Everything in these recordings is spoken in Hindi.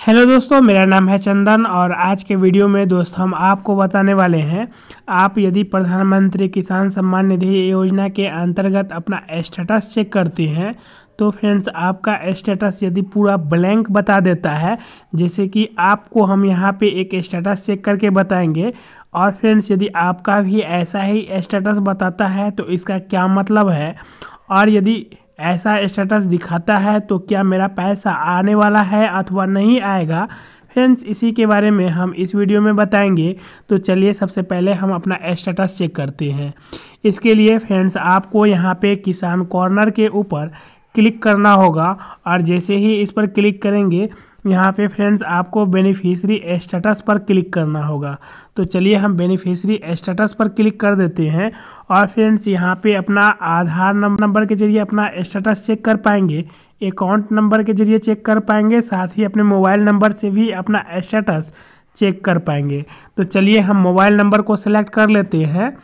हेलो दोस्तों, मेरा नाम है चंदन और आज के वीडियो में दोस्त हम आपको बताने वाले हैं, आप यदि प्रधानमंत्री किसान सम्मान निधि योजना के अंतर्गत अपना स्टेटस चेक करते हैं तो फ्रेंड्स आपका स्टेटस यदि पूरा ब्लैंक बता देता है, जैसे कि आपको हम यहाँ पे एक स्टेटस चेक करके बताएँगे और फ्रेंड्स यदि आपका भी ऐसा ही स्टेटस बताता है तो इसका क्या मतलब है? और यदि ऐसा स्टेटस दिखाता है तो क्या मेरा पैसा आने वाला है अथवा नहीं आएगा? फ्रेंड्स इसी के बारे में हम इस वीडियो में बताएँगे। तो चलिए सबसे पहले हम अपना स्टेटस चेक करते हैं। इसके लिए फ्रेंड्स आपको यहाँ पे किसान कॉर्नर के ऊपर क्लिक करना होगा और जैसे ही इस पर क्लिक करेंगे, यहाँ पे फ्रेंड्स आपको बेनिफिशरी स्टेटस पर क्लिक करना होगा। तो चलिए हम बेनिफिशरी स्टेटस पर क्लिक कर देते हैं और फ्रेंड्स यहाँ पे अपना आधार नंबर के ज़रिए अपना स्टेटस चेक कर पाएँगे अकाउंट नंबर के ज़रिए चेक कर पाएँगे, साथ ही अपने मोबाइल नंबर से भी अपना स्टेटस चेक कर पाएँगे। तो चलिए हम मोबाइल नंबर को सिलेक्ट कर लेते हैं।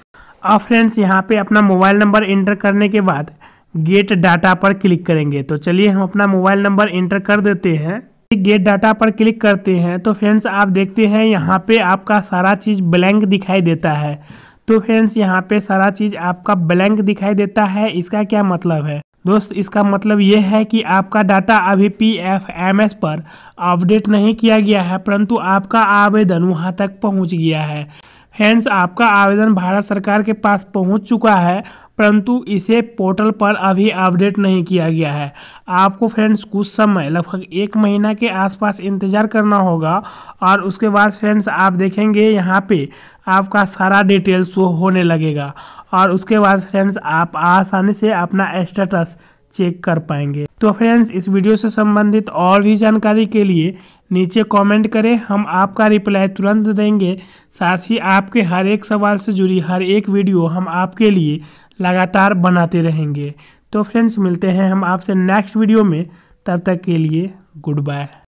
और फ्रेंड्स यहाँ पे अपना मोबाइल नंबर इंटर करने के बाद गेट डाटा पर क्लिक करेंगे। तो चलिए हम अपना मोबाइल नंबर एंटर कर देते हैं। गेट डाटा पर क्लिक करते हैं तो फ्रेंड्स आप देखते हैं यहाँ पे आपका सारा चीज़ ब्लैंक दिखाई देता है। तो फ्रेंड्स यहाँ पे सारा चीज़ आपका ब्लैंक दिखाई देता है, इसका क्या मतलब है? दोस्त, इसका मतलब ये है कि आपका डाटा अभी पी एफ़ एम एस पर अपडेट नहीं किया गया है, परंतु आपका आवेदन वहाँ तक पहुँच गया है। फ्रेंड्स, आपका आवेदन भारत सरकार के पास पहुँच चुका है परंतु इसे पोर्टल पर अभी अपडेट नहीं किया गया है। आपको फ्रेंड्स, कुछ समय, लगभग एक महीना के आसपास इंतज़ार करना होगा और उसके बाद फ्रेंड्स, आप देखेंगे यहाँ पे आपका सारा डिटेल शो होने लगेगा। और उसके बाद फ्रेंड्स, आप आसानी से अपना स्टेटस चेक कर पाएँगे। तो फ्रेंड्स इस वीडियो से संबंधित और भी जानकारी के लिए नीचे कमेंट करें, हम आपका रिप्लाई तुरंत देंगे। साथ ही आपके हर एक सवाल से जुड़ी हर एक वीडियो हम आपके लिए लगातार बनाते रहेंगे। तो फ्रेंड्स मिलते हैं हम आपसे नेक्स्ट वीडियो में। तब तक के लिए गुड बाय